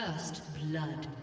First blood.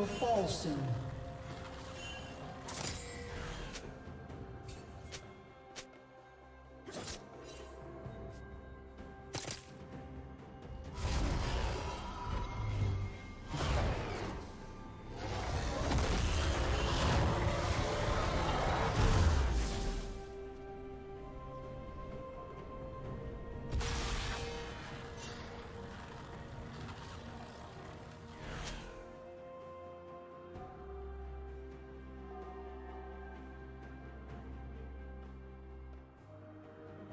Will fall soon.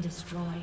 Destroyed.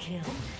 kill.